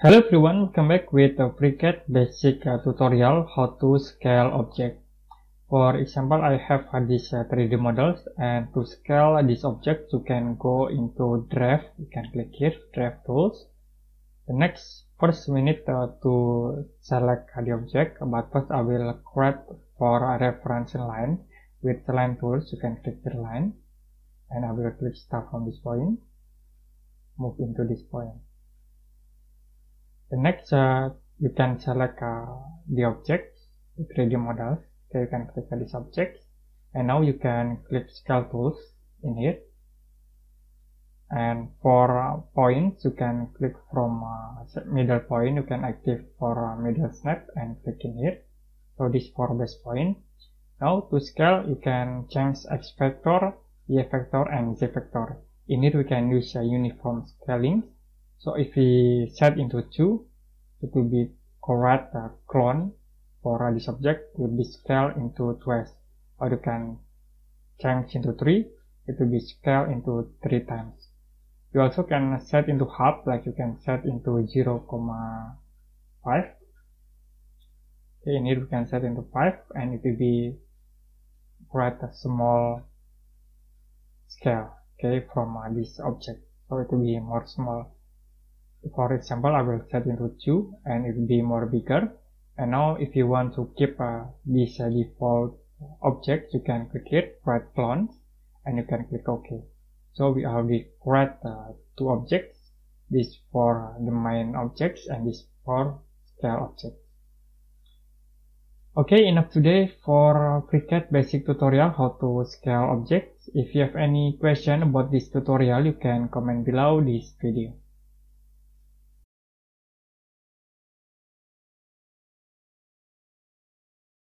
Hello everyone, welcome back with a FreeCAD basic uh, tutorial how to scale object. For example, I have uh, these uh, 3D models and to scale this object you can go into draft, you can click here, draft tools. The next, first we need uh, to select the object, but first I will create for a reference line with the line tools, you can click the line and I will click start from this point, move into this point the next uh, you can select uh, the object the 3d models you can click on this object and now you can click scale tools in here. And for uh, points you can click from uh, middle point. You can active for uh, middle snap and click in here. So this for base point. Now to scale you can change x vector y vector and z vector. In it we can use a uniform scaling. So if we set into 2, it will be correct uh, clone for this object will be scaled into twice. Or you can change into 3, it will be scaled into 3 times. You also can set into half, like you can set into 0, 0.5. Okay, in here we can set into 5 and it will be quite a small scale okay from uh, this object so it will be more small for example I will set into 2 and it will be more bigger and now if you want to keep uh, this uh, default object you can click here create clones and you can click OK so we already create uh, two objects this for the main objects and this for scale objects Okay, enough today for FreeCAD basic tutorial how to scale objects. If you have any question about this tutorial, you can comment below this video.